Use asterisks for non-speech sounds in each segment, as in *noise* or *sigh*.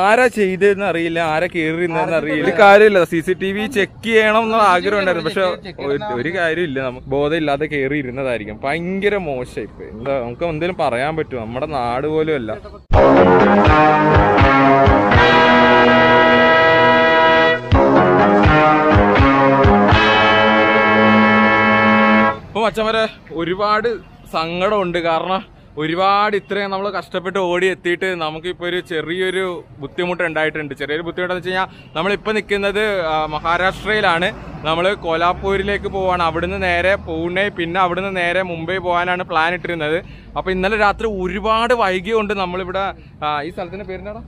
ആരാ ചെയ്തതെന്ന് അറിയില്ല ആരാ കയറിയിരുന്നതെന്ന് അറിയില്ല. ഒരു കാര്യമില്ല C C T V check ചെയ്യണം എന്നുള്ള ആഗ്രഹം ഉണ്ടായിരുന്നു. പക്ഷെ ഒരു- കാര്യമില്ല നമുക്ക് ബോധമില്ലാതെ കേറി ഇരുന്നതായിരിക്കും ഭയങ്കര മോശം ഇപ്പൊ. എന്താ നമുക്ക് എന്തെങ്കിലും പറയാൻ പറ്റുമോ? നമ്മുടെ നാട് പോലും അല്ല. അപ്പൊ മച്ചന്മാരെ ഒരുപാട് സങ്കടമുണ്ട്. കാരണം ഒരുപാട് ഇത്രയും നമ്മൾ കഷ്ടപ്പെട്ട് ഓടി എത്തിയിട്ട് നമുക്കിപ്പോൾ ഒരു ചെറിയൊരു ബുദ്ധിമുട്ട് ഉണ്ടായിട്ടുണ്ട്. ചെറിയൊരു ബുദ്ധിമുട്ടെന്ന് വെച്ച് കഴിഞ്ഞാൽ നമ്മളിപ്പോൾ നിൽക്കുന്നത് മഹാരാഷ്ട്രയിലാണ്. നമ്മൾ കോലാപ്പൂരിലേക്ക് പോവാണ്. അവിടുന്ന് നേരെ പൂണെ പിന്നെ അവിടുന്ന് നേരെ മുംബൈ പോകാനാണ് പ്ലാൻ ഇട്ടിരുന്നത്. അപ്പോൾ ഇന്നലെ രാത്രി ഒരുപാട് വൈകിയുണ്ട് നമ്മളിവിടെ ഈ സ്ഥലത്തിന്റെ പേരെന്താടാ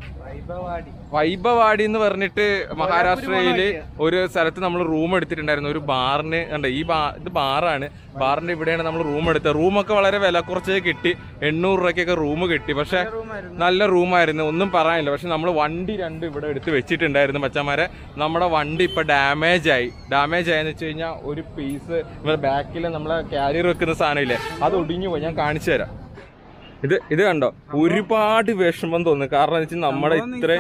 വൈഭവാടി. എന്ന് പറഞ്ഞിട്ട് മഹാരാഷ്ട്രയിൽ ഒരു സ്ഥലത്ത് നമ്മൾ റൂം എടുത്തിട്ടുണ്ടായിരുന്നു. ഒരു ബാറിന് കണ്ട ഈ ബാ ഇത് ബാറാണ്. ബാറിന്റെ ഇവിടെയാണ് നമ്മൾ റൂം എടുത്തത്. റൂമൊക്കെ വളരെ വില കുറച്ച് കിട്ടി. എണ്ണൂറ് രൂപയ്ക്കൊക്കെ റൂം കിട്ടി. പക്ഷെ നല്ല റൂമായിരുന്നു ഒന്നും പറയാനില്ല. പക്ഷെ നമ്മൾ വണ്ടി രണ്ട് ഇവിടെ എടുത്ത് വെച്ചിട്ടുണ്ടായിരുന്നു മച്ചന്മാരെ നമ്മുടെ വണ്ടി ഇപ്പൊ ഡാമേജ് ആയി. ഡാമേജ് ആയെന്ന് വെച്ച് കഴിഞ്ഞാൽ ഒരു പീസ് ബാക്കിൽ നമ്മളെ ക്യാരിയർ വെക്കുന്ന സാധനമില്ലേ അത് ഒടിഞ്ഞു പോയി. ഞാൻ കാണിച്ചു തരാം. ഇത് ഇത് കണ്ടോ? ഒരുപാട് വിഷമം തോന്നുന്നു. കാരണം എന്ന് വെച്ചാൽ നമ്മുടെ ഇത്ര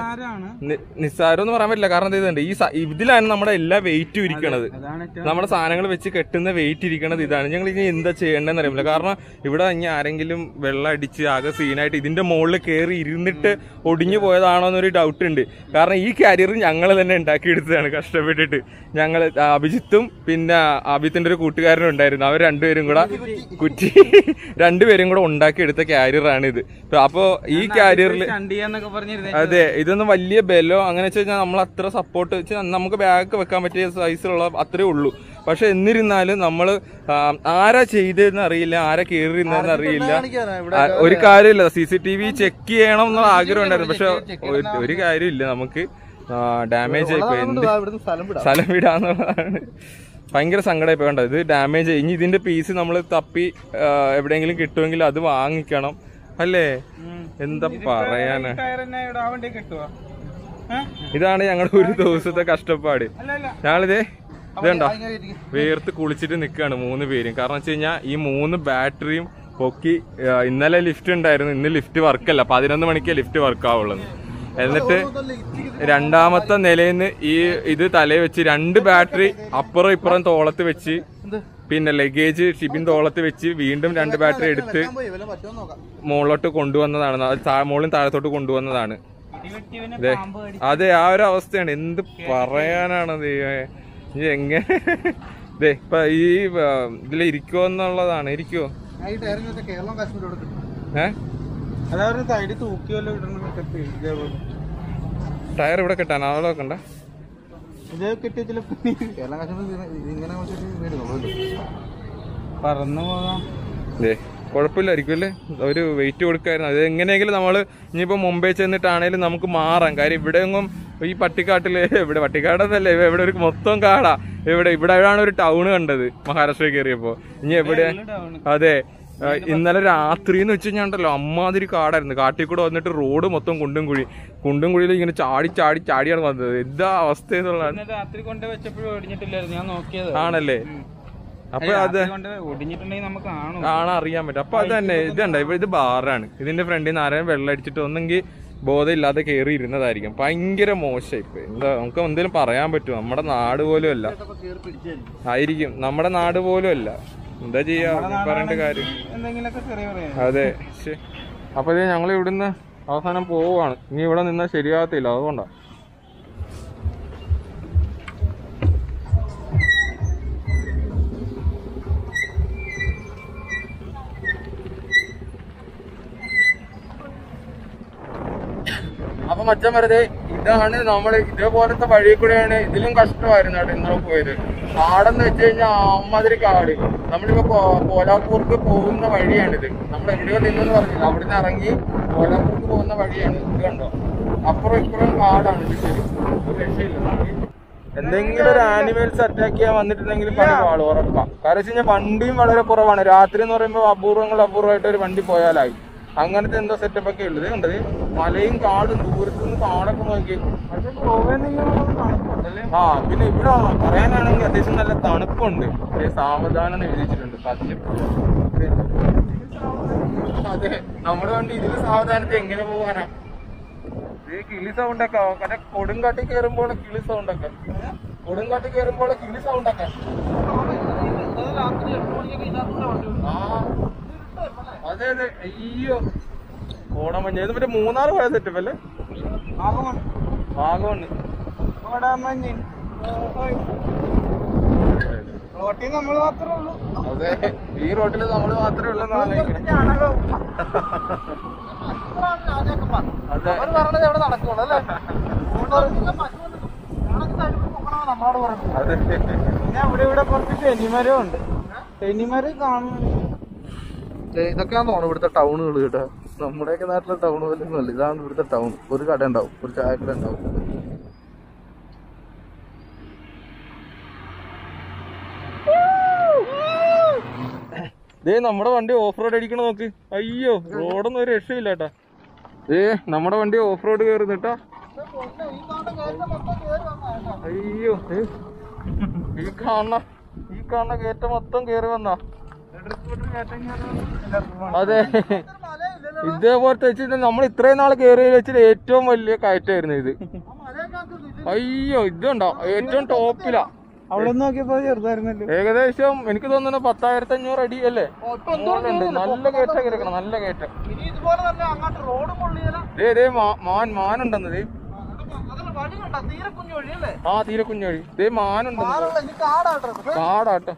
നിസ്സാരം എന്ന് പറയാൻ പറ്റില്ല. കാരണം എന്താ കണ്ടോ, ഈ ഇതിലാണ് നമ്മുടെ എല്ലാ വെയിറ്റും ഇരിക്കണത്. നമ്മുടെ സാധനങ്ങൾ വെച്ച് കെട്ടുന്ന വെയിറ്റ് ഇരിക്കണത് ഇതാണ്. ഞങ്ങൾ ഇനി എന്താ ചെയ്യേണ്ടതെന്ന് അറിയില്ല കാരണം ഇവിടെ ഇനി ആരെങ്കിലും വെള്ളം അടിച്ച് ആകെ സീനായിട്ട് ഇതിന്റെ മുകളിൽ കയറി ഇരുന്നിട്ട് ഒടിഞ്ഞു പോയതാണോ എന്നൊരു ഡൗട്ട് ഉണ്ട്. കാരണം ഈ കരിയർ ഞങ്ങൾ തന്നെ ഉണ്ടാക്കിയെടുത്തതാണ്. കഷ്ടപ്പെട്ടിട്ട് ഞങ്ങൾ അഭിജിത്തും പിന്നെ അഭിജിത്തിന്റെ ഒരു കൂട്ടുകാരനും ഉണ്ടായിരുന്നു. അവർ രണ്ടുപേരും കൂടെ കുറ്റി *laughs* രണ്ടുപേരും കൂടെ ഉണ്ടാക്കിയെടുത്ത കാരിയറാണ് ഇത് അപ്പോ ഈ കാരിയറിൽ അതെ ഇതൊന്നും വലിയ ബലോ അങ്ങനെ വെച്ച് കഴിഞ്ഞാൽ നമ്മൾ അത്ര സപ്പോർട്ട് വെച്ച് നമുക്ക് ബാഗ് വെക്കാൻ പറ്റിയ സൈസിലുള്ള അത്രേ ഉള്ളൂ. പക്ഷെ എന്നിരുന്നാലും നമ്മൾ ആരാ ചെയ്തതെന്ന് അറിയില്ല ആരാ കയറിയിരുന്നതെന്ന് അറിയില്ല. ഒരു കാര്യമില്ല C C T V check ചെയ്യണം എന്നുള്ള ആഗ്രഹം ഉണ്ടായിരുന്നു. പക്ഷെ ഒരു- കാര്യമില്ല നമുക്ക്. ഡാമേജ് ആയിപ്പോയി. സ്ഥലം വിടാന്നുള്ളതാണ്. ഭയങ്കര സങ്കടമായി പോയി കണ്ടോ. ഇത് ഡാമേജ് ആയി. ഇനി ഇതിന്റെ പീസ് നമ്മൾ തപ്പി എവിടെയെങ്കിലും കിട്ടുമെങ്കിൽ അത് വാങ്ങിക്കണം. അല്ലേ? എന്താ പറയാനാ? ഇതാണ് ഞങ്ങളുടെ ഒരു ദിവസത്തെ കഷ്ടപ്പാട്. ഞങ്ങളിതേ ഇതേണ്ടോ? വേർത്ത് കുളിച്ചിട്ട് നിൽക്കുകയാണ് മൂന്ന് പേരും. കാരണം വെച്ച് കഴിഞ്ഞാൽ ഈ മൂന്ന് ബാറ്ററിയും പൊക്കി ഇന്നലെ ലിഫ്റ്റ് ഉണ്ടായിരുന്നു. ഇന്ന് ലിഫ്റ്റ് വർക്കല്ല. പതിനൊന്ന് മണിക്ക് ലിഫ്റ്റ് വർക്ക് ആവുള്ളൂ എന്നിട്ട് രണ്ടാമത്തെ നിലയിൽ നിന്ന് ഈ ഇത് തലയിൽ വെച്ച് രണ്ട് ബാറ്ററി അപ്പുറം ഇപ്പുറം തോളത്ത് വെച്ച് പിന്നെ ലഗേജ് ഷിബിൻ തോളത്ത് വെച്ച് വീണ്ടും രണ്ട് ബാറ്ററി എടുത്ത് മുകളിലോട്ട് കൊണ്ടുവന്നതാണ്. മുകളിൽ താഴത്തോട്ട് കൊണ്ടുവന്നതാണ്. അതെ ആ ഒരു അവസ്ഥയാണ്. എന്ത് പറയാനാണ് എങ്ങനെ? ദേ ഇപ്പൊ ഈ ഇതിൽ ഇരിക്കോ എന്നുള്ളതാണ്. ഇരിക്കോ? കേരളം കാശ്മീർ കൊടുക്കും ഏ? അതവരുടെ സൈഡിൽ തൂക്കി വല്ല ഇടണൊക്കെ ടയർ ഇവിടെ കിട്ടാൻ അവിടെ വെക്കണ്ട ഇത് കിട്ടിയ കേരളം കാശ്മീർ ഇങ്ങനെ പറന്നു പോകാം. കുഴപ്പമില്ലായിരിക്കും അല്ലേ? ഒരു വെയിറ്റ് കൊടുക്കായിരുന്നു. അത് എങ്ങനെയെങ്കിലും നമ്മൾ ഇനിയിപ്പോൾ മുംബൈ ചെന്നിട്ടാണേലും നമുക്ക് മാറാം. കാര്യം ഇവിടെ ഒന്നും ഈ പട്ടിക്കാട്ടിൽ *laughs* ഇവിടെ പട്ടിക്കാടെന്നല്ലേ. ഇവിടെ ഒരു മൊത്തം കാടാ. ഇവിടെ ഇവിടെയാണ് ഒരു ടൗൺ കണ്ടത് മഹാരാഷ്ട്ര കയറിയപ്പോ ഇനി എവിടെ അതെ. ഇന്നലെ രാത്രി എന്ന് വെച്ച് കഴിഞ്ഞാൽ ഉണ്ടല്ലോ അമ്മാതിരി കാടായിരുന്നു. കാട്ടിൽ കൂടെ വന്നിട്ട് റോഡ് മൊത്തം കുണ്ടും കുഴി കുണ്ടും കുഴിയിൽ ഇങ്ങനെ ചാടി ചാടി ചാടിയാണ് വന്നത്. എന്താ അവസ്ഥ എന്നുള്ളതാണ് രാത്രി കൊണ്ട് വെച്ചപ്പോഴും ഒടിഞ്ഞിട്ടില്ലായിരുന്നു ഞാൻ നോക്കിയത്. ആണല്ലേ? അപ്പൊ അത് കാണാൻ അറിയാൻ പറ്റും. അപ്പൊ അത് തന്നെ ഇതുണ്ട്? ഇപ്പൊ ഇത് ബാറാണ്. ഇതിന്റെ ഫ്രണ്ടിൽ നിന്ന് ആരെയും വെള്ളം അടിച്ചിട്ട് ഒന്നെങ്കിൽ ബോധമില്ലാതെ കയറി ഇരുന്നതായിരിക്കും. ഭയങ്കര മോശം ഇപ്പൊ. എന്താ നമുക്ക് എന്തെങ്കിലും പറയാൻ പറ്റുമോ? നമ്മുടെ നാട് പോലും അല്ല. ആയിരിക്കും. നമ്മുടെ നാട് പോലും അല്ല. എന്താ ചെയ്യാ? പറഞ്ഞിട്ട് കാര്യം. അതെ. അപ്പൊ ഇത് ഞങ്ങൾ ഇവിടുന്ന് അവസാനം പോവാണ് ഇനി ഇവിടെ നിന്നാൽ ശരിയാകത്തില്ല അതുകൊണ്ടാ. അപ്പൊ മച്ചൻ വെറുതെ ഇതാണ് നമ്മൾ ഇതേപോലത്തെ വഴി കൂടെയാണ് ഇതിലും കഷ്ടമായിരുന്നു കേട്ടോ ഇന്നലെ പോയത്. കാടെന്ന് വെച്ച് കഴിഞ്ഞാൽ അമ്മാതിരി കാട്. നമ്മളിപ്പോ കോലാപ്പൂർക്ക് പോകുന്ന വഴിയാണിത്. നമ്മൾ എവിടെയോ നിന്നെന്ന് പറഞ്ഞില്ല. അവിടെ നിന്ന് ഇറങ്ങി കോലാപ്പൂർക്ക് പോകുന്ന വഴിയാണ് ഇത് കണ്ടോ? അപ്പുറം ഇപ്പുറം കാടാണ് ഇത് ശരി. ഒരു രക്ഷയില്ല. എന്തെങ്കിലും ഒരു ആനിമൽസ് അറ്റാക്ക് ചെയ്യാൻ വന്നിട്ടുണ്ടെങ്കിൽ പണി ഉറപ്പാ. കാരണം വെച്ച് കഴിഞ്ഞാൽ വണ്ടിയും വളരെ കുറവാണ്. രാത്രി എന്ന് പറയുമ്പോൾ അപൂർവങ്ങൾ അപൂർവമായിട്ട് ഒരു വണ്ടി പോയാലായി. അങ്ങനത്തെ എന്തോ സെറ്റപ്പ് ഒക്കെ ഉള്ളത്. കണ്ടത് മലയും കാടും ദൂരത്തു നിന്ന് കാടൊക്കെ നോക്കി. ആ പിന്നെ ഇവിടെ പറയാനാണെങ്കിൽ അത്യാവശ്യം നല്ല തണുപ്പുണ്ട്. സാവധാനം എഴുതിച്ചിട്ടുണ്ട് അതെ നമ്മുടെ വണ്ടി ഇതിൽ സാവധാനത്തെ എങ്ങനെ പോകാനാ ഈ കിളി സൗണ്ട് ഒക്കെ. മറ്റേ കൊടുങ്കാട്ടി കയറുമ്പോൾ കിളി സൗണ്ട് ഒക്കെ. കൊടുങ്കാട്ടി കയറുമ്പോൾ കിളി സൗണ്ട് ഒക്കെ. ആ അതെ അതെ അയ്യോ. ഓണമഞ്ഞ ഇത് മറ്റേ മൂന്നാർ പോയ സെറ്റപ്പ് അല്ലേ? വാഗമണ് റോട്ടിൽ നമ്മൾ മാത്രമേ ഉള്ളൂ. അതെ. ഈ റോട്ടിൽ നമ്മൾ മാത്രമേ ഉള്ളൂ *laughs* അതെ. അവർ പറഞ്ഞത് എവിടെ നടക്കുള്ളൂ അല്ലേ? അതെ. പിന്നെ ഇവിടെ ഇവിടെ കുറച്ച് തെന്നിമരം ഉണ്ട് തെന്നിമരം കാണുന്നു ഇതൊക്കെയാന്ന് തോന്നുന്നു ഇവിടുത്തെ ടൗണുകൾ കേട്ടോ. നമ്മുടെയൊക്കെ നാട്ടിലെ ടൗൺ പോലെ ഇതാണ് ഇവിടുത്തെ ടൗൺ. ഒരു കട ഉണ്ടാവും. ഒരു ചായക്കട ഉണ്ടാവും. ദേ നമ്മുടെ വണ്ടി ഓഫ് റോഡ് അടിക്കണ നോക്ക്. അയ്യോ റോഡൊന്നും ഒരു രക്ഷയില്ല കേട്ടാ. ദേ നമ്മുടെ വണ്ടി ഓഫ് റോഡ് കയറുന്നിട്ടാ അയ്യോ ഈ കാണുന്ന ഈ കാണുന്ന കയറ്റം മൊത്തം കയറി വന്നാ. അതെ. ഇതേപോലത്തെ വെച്ചിട്ട് നമ്മൾ ഇത്രയും നാൾ കയറി വെച്ചിട്ട് ഏറ്റവും വലിയ കയറ്റായിരുന്നു ഇത്. അയ്യോ ഇതുണ്ടോ? ഏറ്റവും ടോപ്പിലാ. അവിടെ നോക്കിയപ്പോ ചെറുതായിരുന്നല്ലോ. ഏകദേശം എനിക്ക് തോന്നുന്നു പത്തായിരത്തി അഞ്ഞൂറ് അടി അല്ലേ? നല്ല കയറ്റം കിടക്കണം നല്ല കയറ്റം. ഇനി ഇതുപോലെ തന്നെ അങ്ങോട്ട് റോഡ് പൊള്ളിയല? ദേ ദേ മാ- മാൻ മാനുണ്ടെന്ന് ആ തീരെ കുഞ്ഞഴി ദേ മാനുണ്ട്. കാടാട്ടോ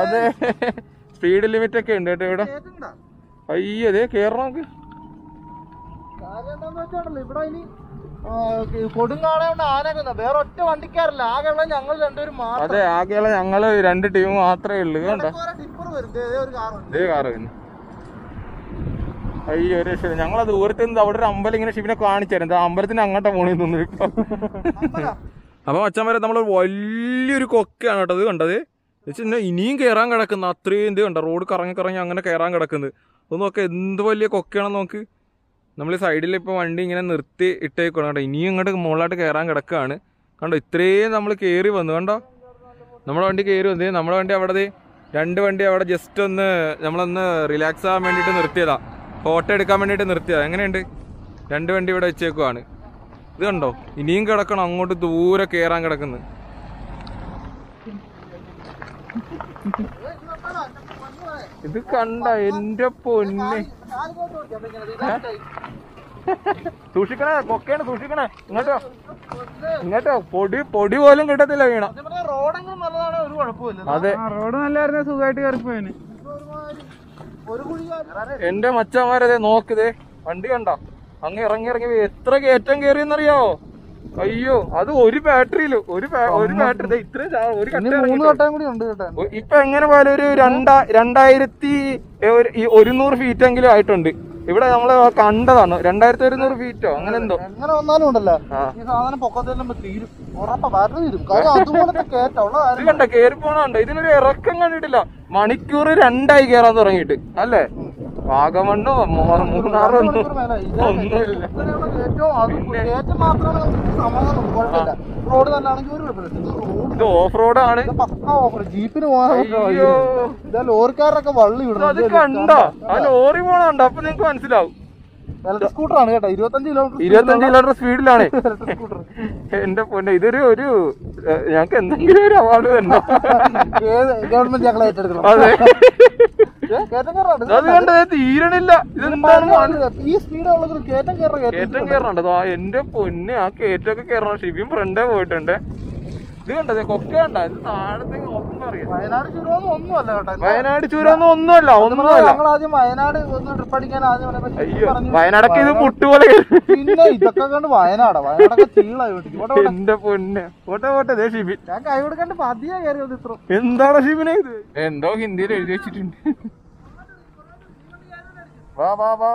അതെ. സ്പീഡ് ലിമിറ്റ് ഒക്കെ ഉണ്ട് കേട്ടോ ഇവിടെ. അയ്യോ ദേ കേറണം നമുക്ക്. ഇവിടെ ഇനി ആനയൊക്കെ വേറെ ഒറ്റ വണ്ടിക്കാരല്ല. ആകെയുള്ള ഞങ്ങൾ രണ്ടുപേരും മാത്രം. അതെ ആകെയുള്ള ഞങ്ങൾ രണ്ട് ടീം മാത്രമേ ഉള്ളൂ. കേട്ടോ ടിപ്പർ വരും. ഒരു കാറ് വരുന്നു അയ്യോ ഒരു രക്ഷയില്ല. ഞങ്ങളെ ദൂരത്ത് നിന്ന് അവിടെ ഒരു അമ്പലം ഇങ്ങനെ ശിവനെ കാണിച്ചായിരുന്നു. ആ അമ്പലത്തിന് അങ്ങോട്ടാ പോണി തോന്നുന്നു. ഇപ്പൊ അപ്പൊ അച്ഛൻ വരെ നമ്മൾ വലിയൊരു കൊക്കയാണ് കേട്ടോ. ഇത് കണ്ടത്? വെച്ചാൽ ഇനിയും കയറാൻ കിടക്കുന്നു. അത്രയും ഇത് കണ്ട? റോഡ് കറങ്ങി കറങ്ങി അങ്ങനെ കയറാൻ കിടക്കുന്നത് ഒന്ന് നോക്ക എന്ത് വലിയ കൊക്കയാണെന്ന് നോക്ക്. നമ്മൾ സൈഡിൽ ഇപ്പോൾ വണ്ടി ഇങ്ങനെ നിർത്തി ഇട്ടേക്കണം കേട്ടോ. ഇനിയും ഇങ്ങോട്ട് മുകളിലായിട്ട് കയറാൻ കിടക്കുകയാണ്. കണ്ടോ? ഇത്രയും നമ്മൾ കയറി വന്നു. കണ്ടോ? നമ്മുടെ വണ്ടി കയറി വന്നേ. നമ്മുടെ വണ്ടി അവിടെ രണ്ട് വണ്ടി അവിടെ ജസ്റ്റ് ഒന്ന് നമ്മളൊന്ന് റിലാക്സ് ആവാൻ വേണ്ടിയിട്ട് നിർത്തിയതാ. ഫോട്ടോ എടുക്കാൻ വേണ്ടിയിട്ട് നിർത്തിയത്. എങ്ങനെയുണ്ട്? രണ്ട് വണ്ടി ഇവിടെ വെച്ചേക്കുവാണ്. ഇത് കണ്ടോ? ഇനിയും കിടക്കണം അങ്ങോട്ട് ദൂരെ കയറാൻ കിടക്കുന്നു. ഇത് കണ്ട എന്റെ പൊന്നെ. സൂക്ഷിക്കണേ കൊക്കേണ് സൂക്ഷിക്കണേ. ഇങ്ങോട്ടോ. ഇങ്ങോട്ടോ. പൊടി പൊടി പോലും കിട്ടത്തില്ല വീണ. റോഡെങ്കിലും നല്ലതാണ് ഒരു കുഴപ്പമില്ല അതെ. ആ റോഡ് നല്ലായിരുന്നു സുഖമായിട്ട് കുഴി എന്റെ മച്ചന്മാരതെ നോക്കിതേ വണ്ടി കണ്ട. അങ്ങ് ഇറങ്ങി ഇറങ്ങി. എത്ര കയറ്റം കയറിയെന്നറിയാവോ? അയ്യോ അത് ഒരു ബാറ്ററിയിൽ. ഒരു ഒരു ബാറ്ററി. ഇത്രയും ഒരു കട്ട ഇപ്പൊ എങ്ങനെ പോയാലും ഒരു രണ്ടാ രണ്ടായിരത്തി ഒരുന്നൂറ് ഫീറ്റ് എങ്കിലും ആയിട്ടുണ്ട്. ഇവിടെ നമ്മൾ കണ്ടതാണ്. രണ്ടായിരത്തി ഒരുന്നൂറ് ഫീറ്റോ അങ്ങനെ എന്തോ. എങ്ങനെ വന്നാലും ഉണ്ടല്ലോ. ഈ സാധനം പൊക്കത്തെല്ലാം തീരും. ഉറപ്പാ അതുപോലത്തെ കണ്ട? കേറി പോണുണ്ട് ഇതിനൊരു ഇറക്കം കണ്ടിട്ടില്ല. മണിക്കൂർ രണ്ടായി കേറാൻ തുടങ്ങിയിട്ട്. അല്ലേ? വാഗമണ്ണോ മൂന്നാറോ ഒന്നുമില്ല റോഡ് ഒരു ഇത് ഓഫ് റോഡ്. ആണ് ജീപ്പിന് പോകാൻ ലോറിക്കാരൊക്കെ വള്ളി അത് കണ്ടോ? ആ ലോറി പോണുണ്ടോ. അപ്പൊ നിങ്ങക്ക് മനസ്സിലാവും. സ്കൂട്ടറാണ് കേട്ടോ. ഇരുപത്തഞ്ച് കിലോമീറ്റർ ഇരുപത്തഞ്ച് കിലോമീറ്റർ സ്പീഡിലാണ്. എന്റെ പൊന്നെ ഇതൊരു ഒരു ഞങ്ങക്ക് എന്തെങ്കിലും ഒരു അവാർഡ് തന്നെ ഗവൺമെന്റ് ഞങ്ങളെ ഏറ്റെടുക്കണം. അതെ. കേറ്റം തീരണില്ല. ഈ സ്പീഡ് കേറ്റം കയറ കയറ്റം കയറണ്ട ആ എന്റെ പൊന്നെ ആ കേറ്റൊക്കെ കയറണം ഷിബിയും ഫ്രണ്ടേ പോയിട്ടുണ്ട്. ഇത് കണ്ടത് കൊക്ക കണ്ട? ഇത് താഴത്തേക്ക് നോക്കുമ്പോ അറിയാം വയനാട് ചുരമൊന്നും ഒന്നുമല്ല കേട്ടോ. ഇത് വയനാട് ചുരമൊന്നും ഒന്നുമല്ല ഒന്നുമല്ല ഞങ്ങൾ ആദ്യം വയനാട് ഒന്ന് ട്രിപ്പ് അടിക്കാൻ ആദ്യം അയ്യോ വയനാടൊക്കെ ഇത് പുട്ടുപോലെ കയറി. പിന്നെ ഇതൊക്കെ കണ്ട് വയനാടാ. വയനാടൊക്കെ ചീളായി വിട്ടു ഇവിടെ ഇവിടെ എന്റെ പൊന്നെ. പോട്ടെ പോട്ടെ. ദേ ഷിബി ഞാൻ കൈ കൊടുക്കാണ്ട് പതിയെ കയറിയത് ഇത്ര എന്താണ് ഷിബിനെ ഇത്? എന്തോ ഹിന്ദിയിൽ എഴുതി വെച്ചിട്ടുണ്ട്. വാ വാ വാ.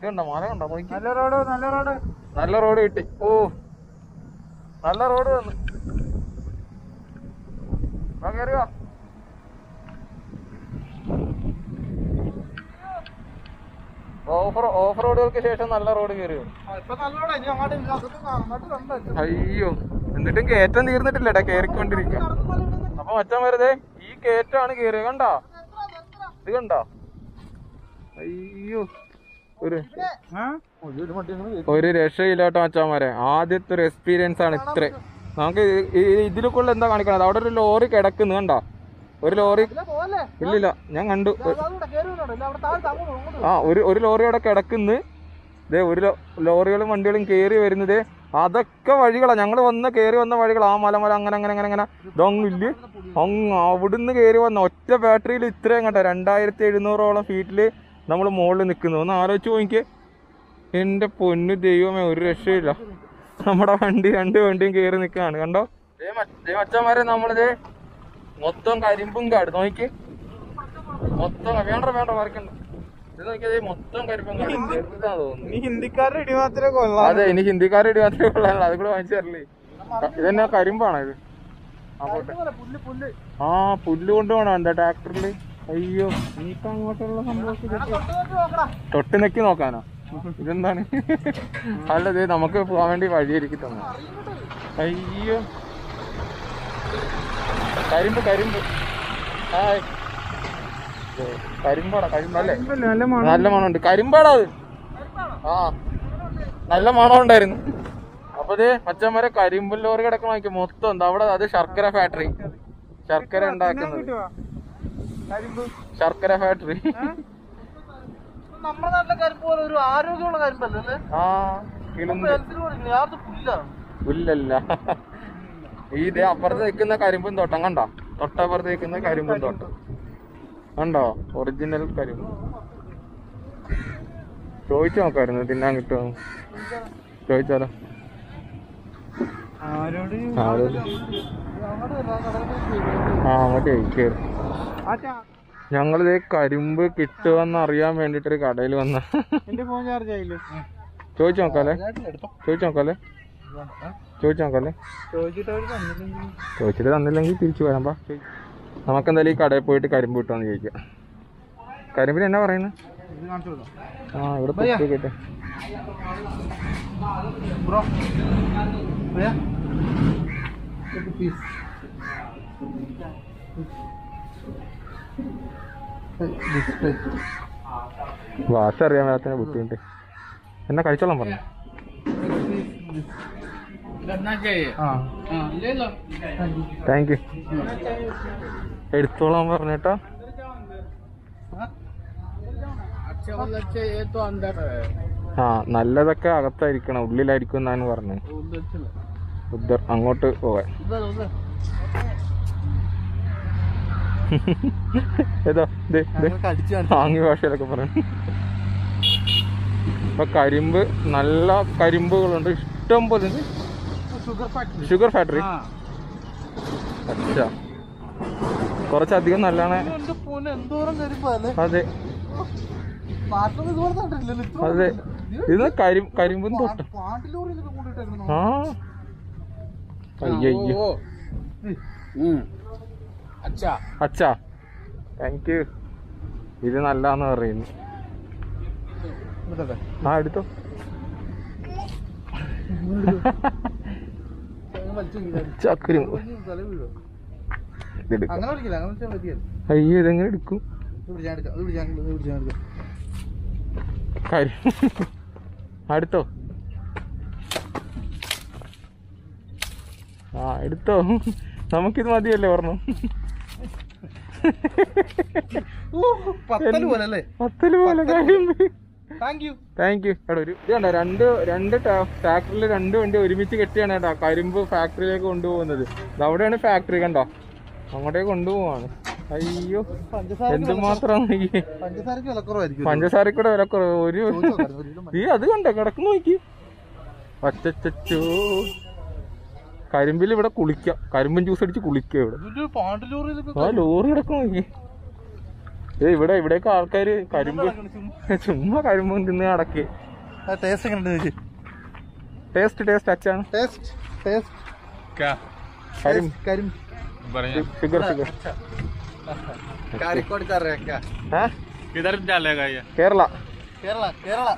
ഇതുണ്ടോ മല കണ്ടോ നോക്കി നല്ല റോഡ് നല്ല റോഡ്. നല്ല റോഡ് കിട്ടി. ഓ നല്ല റോഡ് വന്നു. വാ വാ. ഓഫ് ഓഫ് റോഡുകൾക്ക് ശേഷം നല്ല റോഡ് കയറിയോ അയ്യോ എന്നിട്ടും കയറ്റം തീർന്നിട്ടില്ലടാ കേറിക്കൊണ്ടിരിക്കുക അപ്പൊ മച്ചാൻ വെറുതെ ഈ കയറ്റമാണ് കേറിയത് കണ്ടോ? ഇത് കണ്ടാ? അയ്യോ. ഒരു ആ? ഒരു രക്ഷയില്ലാട്ടോ അച്ഛാമാരെ. ആദ്യത്തെ ഒരു എക്സ്പീരിയൻസ് ആണ് ഇത്ര. നമുക്ക് ഇതിലൊക്കെ എന്താ കാണിക്കണത്? അവിടെ ഒരു ലോറി കിടക്കുന്നു കണ്ടോ? ഒരു ലോറി ഇല്ലില്ല ഞാൻ കണ്ടു. ആ ഒരു ഒരു ലോറി അവിടെ കിടക്കുന്നു. ഇതേ ഒരു ലോറികളും വണ്ടികളും കയറി വരുന്നത് അതൊക്കെ വഴികളാ. ഞങ്ങൾ വന്ന കയറി വന്ന വഴികൾ ആ മല മല അങ്ങനെ അങ്ങനെ അങ്ങനെ അങ്ങനെ. ഇതൊന്നില്ല അങ്ങ് അവിടുന്ന് കയറി വന്ന ഒറ്റ ബാറ്ററിയിൽ ഇത്രയും കണ്ടോ? രണ്ടായിരത്തി എഴുന്നൂറോളം ഫീറ്റിൽ നമ്മൾ മുകളിൽ നിൽക്കുന്നത് ഒന്ന് ആലോചിച്ച് നോക്കിക്കേ. എന്റെ പൊന്നു ദൈവമേ ഒരു രക്ഷയില്ല. നമ്മുടെ വണ്ടി രണ്ട് വണ്ടിയും കയറി നിൽക്കുകയാണ്. കണ്ടോ? മച്ചന്മാരെ നമ്മളിത് മൊത്തം കരിമ്പും കാട്. നോക്കി മൊത്തം വേണ്ട വേണ്ട കൊള്ളാം അതെ ഇനി ഹിന്ദിക്കാരുടെ ഇടി മാത്രമേ ഉള്ളൂ അത് കൂടെ വാങ്ങിച്ചു തരല്ലേ ഇതെന്നാ കരിമ്പാണോ ഇത്? ആ പുല്ല് കൊണ്ടുപോകണം എന്താ ട്രാക്ടറിൽ അയ്യോ ഇനിയിപ്പോ അങ്ങോട്ടുള്ള സംഭവം തൊട്ട് നോക്കി നോക്കടാ. തൊട്ട് നെക്കി നോക്കാനോ? ഇതെന്താണ്? അല്ല ദേ നമുക്ക് പോകാൻ വേണ്ടി വഴിയൊരുക്കി തന്നു. അയ്യോ. കരിമ്പ് കരിമ്പ്. ഹായ്. കരിമ്പാടാ കരിമ്പല്ലേ നല്ല മണം. നല്ല മണമുണ്ട്. കരിമ്പാടാ അത്. ആ നല്ല മണം ഉണ്ടായിരുന്നു. അപ്പൊ ഇത് മച്ചന്മാരെ കരിമ്പ് ലോറി കിടക്കണ നോക്കി. മൊത്തം എന്താ അവിടെ? അത് ശർക്കര ഫാക്ടറി ശർക്കര ഉണ്ടാക്കുന്നത്. കരിമ്പ് ശർക്കര ഫാക്ടറി നമ്മുടെ നാട്ടിലെ കരിമ്പ് പോലെ ഒരു ആരോഗ്യമുള്ള കരിമ്പല്ലേ ആ പുല്ലല്ല. ഈ ദേ അപ്പുറത്ത് നിൽക്കുന്ന കരിമ്പും തോട്ടം കണ്ടോ? തൊട്ടപ്പുറത്ത് നിൽക്കുന്ന കരിമ്പും തോട്ടം. കണ്ടോ? ഒറിജിനൽ കരിമ്പ്. ചോദിച്ചു നോക്കായിരുന്നു തിന്നാൻ കിട്ടുമോ? ചോദിച്ചാലോ ആരോട് ആരോട്? അങ്ങോട്ട് വരാം, കടലിൽ ആ കയറി ഞങ്ങളിത് കരിമ്പ് കിട്ടുമെന്ന് അറിയാൻ വേണ്ടിട്ടൊരു കടയിൽ വന്ന. ചോദിച്ചു നോക്കാലേ. ചോദിച്ചു നോക്കാലേ. ചോദിച്ചു നോക്കാലേ. ചോദിച്ചിട്ട് തന്നില്ലെങ്കിൽ തിരിച്ചു വരാം പാ. നമുക്ക് എന്തായാലും ഈ കടയിൽ പോയിട്ട് കരിമ്പ് കിട്ടുമെന്ന് ചോദിക്കാം. കരിമ്പിന് എന്നാ പറയുന്നത് ആ ഇവിടെ തൊട്ട് കിട്ടെ ബ്രോ ഭയ്യ പീസ് വാശ അറിയാൻ മേലാത്തതിന് ബുദ്ധിമുട്ട്. എന്നാ കഴിച്ചോളാം പറഞ്ഞു. താങ്ക് യു എടുത്തോളാം പറഞ്ഞേട്ടോ. ആ? നല്ലതൊക്കെ അകത്തായിരിക്കണം ഉള്ളിലായിരിക്കും എന്നാണ് പറഞ്ഞത്. ഉദ്ധർ അങ്ങോട്ട് പോവാൻ ഏതോ. ആംഗ്യ ഭാഷയിലൊക്കെ പറഞ്ഞു ഇപ്പൊ കരിമ്പ് നല്ല കരിമ്പുകളുണ്ട്. ഇഷ്ടം പോലെ. ഷുഗർ ഫാക്ടറി അച്ഛാ. കുറച്ചധികം നല്ലതാണ് അതെ. അതെ. ഇത് കരിമ്പ് കരിമ്പും തൊട്ട്. ആ. അയ്യോ അച്ഛാ. താങ്ക് യു ഇത് നല്ലാന്ന് പറയുന്നു. ആ എടുത്തോ. ചക്കരി. അയ്യോ ഇതെങ്ങനെ എടുക്കും? ഇത് പിടിച്ചാൽ എടുക്കാം ഇത് പിടിച്ചാൽ ഇത് പിടിച്ചാൽ എടുക്കാം കരി അടുത്തോ ആ എടുത്തോ. നമുക്കിത് മതിയല്ലേ പറഞ്ഞു പത്തൽ പോലെ താങ്ക് യു എടാ ഒരു ഇത് കണ്ടോ? രണ്ട് രണ്ട് ഫാക്ടറിയിൽ രണ്ട് വണ്ടി ഒരുമിച്ച് കെട്ടിയാണ് കേട്ടോ കരിമ്പ് ഫാക്ടറിയിലേക്ക് കൊണ്ടുപോകുന്നത്. അവിടെയാണ് ഫാക്ടറി കണ്ടോ? അങ്ങോട്ടേക്ക് കൊണ്ടുപോവാണ്. അയ്യോ. എന്തുമാത്രം പഞ്ചസാരക്കൂടെ വിലക്കുറവ് കുറവ്. ഒരു നീ അത് കണ്ടോ? കിടക്കുന്നു നോക്കി. അച്ചച്ചോ കരിമ്പിൽ ഇവിടെ കുളിക്കാം. കരിമ്പൻ ജ്യൂസ് അടിച്ച് കുളിക്കാം ഇവിടെ. ആ ലോറി കിടക്കണമെങ്കിൽ ഏ ഇവിടെ ഇവിടെയൊക്കെ ആൾക്കാര് കരിമ്പ് ചുമ്മാ *laughs* കരിമ്പ് തിന്ന് അടക്ക് ടേസ്റ്റ് ടേസ്റ്റ് അച്ചാണ്. കേരള. കേരള കേരള.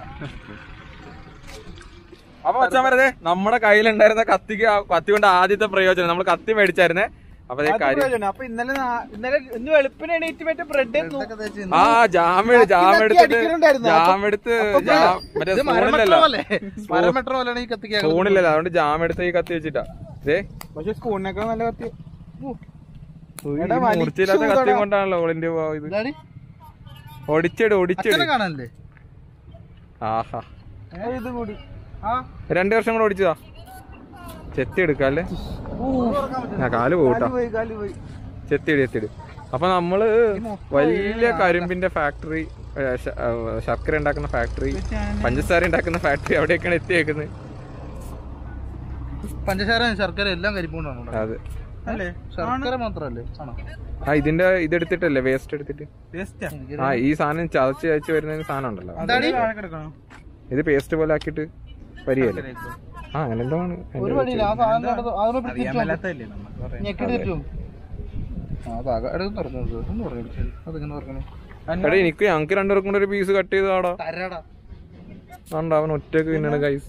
അപ്പൊ അച്ഛൻ പറയുന്നത് നമ്മുടെ കയ്യിലുണ്ടായിരുന്ന കത്തിക്ക് കത്തി കൊണ്ട് ആദ്യത്തെ പ്രയോജനം നമ്മൾ കത്തി മേടിച്ചായിരുന്നേ. അപ്പൊ ഇന്നലെ ഇന്നലെ ഇന്ന് വെളുപ്പിന് എണീറ്റ് മറ്റേ ബ്രെഡ്. ആ ജാം ജാം എടുത്തിട്ട്. ജാം എടുത്ത് മറ്റേ സ്പൂണില്ലല്ലോ. സ്പൂണില്ലല്ലോ അതുകൊണ്ട് ജാം എടുത്ത് ഈ കത്തി വെച്ചിട്ടാ. ഇതേ പക്ഷെ സ്കൂളിനേക്കാൾ നല്ല കത്തി. എടാ, കത്തി. കൊണ്ടാണല്ലോ ഓളിന്റെ ഇത്. ഒടിച്ചെടു ഒടിച്ചെടു. ആഹാ ഏ, ഇത് കൂടി. രണ്ടു വർഷം കൂടെ ഓടിച്ചതാ. ചെത്തി എടുക്കാല്ലേ? ആ കാൽ പോകട്ടാ കാൽ പോയി കാൽ പോയി. ചെത്തിയിട് ചെത്തിയിട് അപ്പൊ നമ്മൾ വലിയ കരിമ്പിന്റെ ഫാക്ടറി ശർക്കര ഉണ്ടാക്കുന്ന ഫാക്ടറി പഞ്ചസാര ഉണ്ടാക്കുന്ന ഫാക്ടറി അവിടെയൊക്കെയാണ് എത്തിയേക്കുന്നത്. പഞ്ചസാര ശർക്കര എല്ലാം കരിപ്പുകൊണ്ടാണ് ഇവിടെ. അതെ. അല്ലേ? ശർക്കര മാത്രല്ലേ ആ ഇതിന്റെ ഇതെടുത്തിട്ടല്ലേ വേസ്റ്റ് എടുത്തിട്ട്? വേസ്റ്റാ ആ? ഈ സാധനം ചതച്ച് ചതച്ച് വരുന്ന സാധനം ഉണ്ടല്ലോ. ഇത് പേസ്റ്റ് പോലെ ആക്കിയിട്ട് വരികയല്ലേ ആ അങ്ങനെ എന്തോ ആണ്. ഒരു ആ സാധനം അതിനെ പിടിച്ച് ഞെക്കിട്ട്. ഒന്ന് അതിങ്ങനെ തുറക്കണേ എടാ എനിക്ക് ഞങ്ങൾക്ക് രണ്ടുപേർക്കും കൂടെ ഒരു പീസ് കട്ട് ചെയ്താടാ അതുകൊണ്ട് അവൻ ഒറ്റയ്ക്ക് തിന്നണ കൈസ്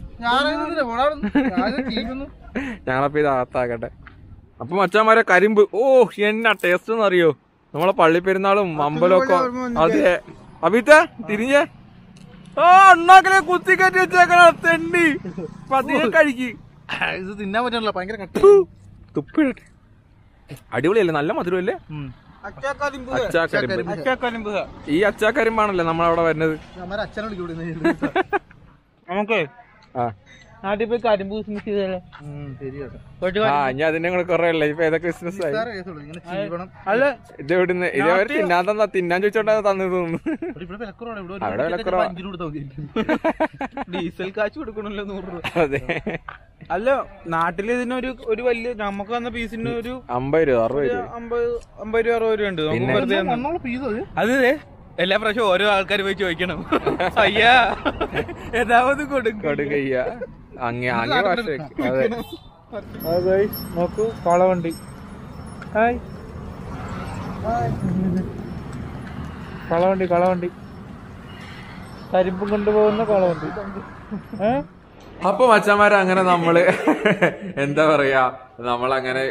ഞങ്ങളപ്പോ ഇത് അകത്താക്കട്ടെ അപ്പൊ മച്ചാമാരെ കരിമ്പ്. ഓ എന്നാ ടേസ്റ്റ് എന്ന് അറിയോ? നമ്മളെ പള്ളി പെരുന്നാളും അമ്പലമൊക്കെ അതെ. അഭിത്തെ തിരിഞ്ഞേ. ആ അണ്ണാക്കലെ കുത്തി കയറ്റി വെച്ചേക്കണ തെണ്ടി. പതിയെ കഴിക്ക്. ഇത് തിന്നാൻ പറ്റണല്ലോ ഭയങ്കര കട്ടി. തുപ്പിടട്ടെ. അടിപൊളിയല്ലേ നല്ല മധുരമല്ലേ? അച്ചാക്കരിമ്പ്. ഈ അച്ചാക്കരിമ്പാണല്ലേ നമ്മളവിടെ വരുന്നത്? *laughs* നമുക്ക് ആ. നാട്ടിൽ പോയി കരിമ്പ് ബിസിനസ് ചെയ്തല്ലേ ആ ഇനി അതിനെ കൂടെ കുറേ അല്ലേ ഇപ്പൊ ഏതൊക്കെ ബിസിനസ് ആയി? അല്ല ഇത് എവിടുന്ന് ഇതേവരെ തിന്നാൻ തന്നാ തിന്നാൻ ചോദിച്ചോണ്ടാ തന്നു തോന്നുന്നു. അവിടെ വിലക്കുറവാ. ഡീസൽ കാശ് കൊടുക്കണല്ലോ നൂറ് രൂപ. അതെ. അല്ല നാട്ടിൽ ഇതിനൊരു ഒരു വലിയ നമുക്ക് വന്ന പീസിന് ഒരു അമ്പത് രൂപ അറുപത് രൂപ. അമ്പത് അമ്പത് രൂപ അറുപത് രൂപ ഉണ്ട്. നമുക്ക് വെറുതെ അത്. എല്ലാ പ്രാവശ്യം ഓരോ ആൾക്കാർ പോയി ചോദിക്കണം. അയ്യാ. ഏതാവത് കൊടുക്കും. കൊടുക്കയ്യ. അങ്ങേ അങ്ങേ ഭാഷ നോക്കൂ കാളവണ്ടി ഹായ്. കളവണ്ടി കളവണ്ടി കരിമ്പും കൊണ്ടുപോകുന്ന കളവണ്ടി അപ്പൊ മച്ചന്മാരെ അങ്ങനെ നമ്മൾ എന്താ പറയാ നമ്മളങ്ങനെ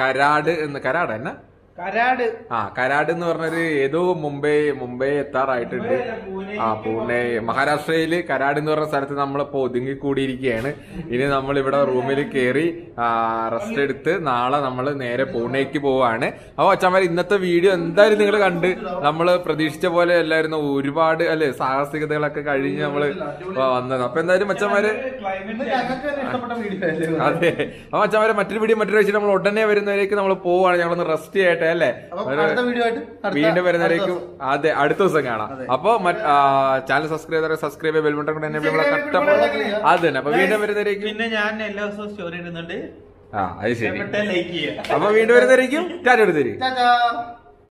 കരാട് എന്ന് കരാട് എന്നാ? കരാട്. ആ കരാട് എന്ന് പറഞ്ഞൊരു ഏതോ മുംബൈ മുംബൈ എത്താറായിട്ടുണ്ട്. ആ പൂനെ. മഹാരാഷ്ട്രയിൽ കരാട് എന്ന് പറഞ്ഞ സ്ഥലത്ത് നമ്മളിപ്പോ ഒതുങ്ങി കൂടിയിരിക്കുകയാണ് ഇനി നമ്മൾ ഇവിടെ റൂമിൽ കയറി റെസ്റ്റ് എടുത്ത് നാളെ നമ്മൾ നേരെ പൂനെക്ക് പോവാണ്. അപ്പൊ അച്ഛന്മാർ ഇന്നത്തെ വീഡിയോ എന്തായാലും നിങ്ങൾ കണ്ട് നമ്മൾ പ്രതീക്ഷിച്ച പോലെ അല്ലായിരുന്നു ഒരുപാട് അല്ലെ സാഹസികതകളൊക്കെ കഴിഞ്ഞ് നമ്മൾ വന്നത്. അപ്പൊ എന്തായാലും അച്ഛന്മാര് അതെ. അപ്പൊ അച്ഛന്മാരെ മറ്റൊരു വീഡിയോ മറ്റൊരു വെച്ചിട്ട് നമ്മൾ ഉടനെ വരുന്നവരേക്ക് നമ്മൾ പോവാണ്. ഞങ്ങളൊന്ന് റെസ്റ്റ് ചെയ്യട്ടെ. അല്ലേ? അപ്പൊ അടുത്ത വീഡിയോ ആയിട്ട് അടുത്ത- വീണ്ടും വരുന്നവരേക്കും അതെ അടുത്ത ദിവസം കാണാം. അപ്പൊ ചാനൽ സബ്സ്ക്രൈബ് ചെയ്താൽ സബ്സ്ക്രൈബ് ബെൽബട്ടൺ കൂടെ അത് തന്നെ. അപ്പൊ വീണ്ടും വരുന്നവരേക്കും പിന്നെ ഞാൻ എല്ലാ ദിവസവും സ്റ്റോറി ഇടുന്നുണ്ട്. ആ അത് ശരി. അപ്പൊ വീണ്ടും വരുന്നവരേക്കും. ടാറ്റ എടുത്തരും ടാറ്റാ